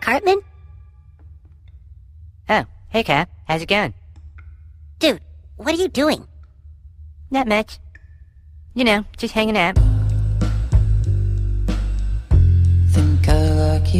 Cartman? Oh, hey Cap, how's it going? Dude, what are you doing? Not much. You know, just hanging out.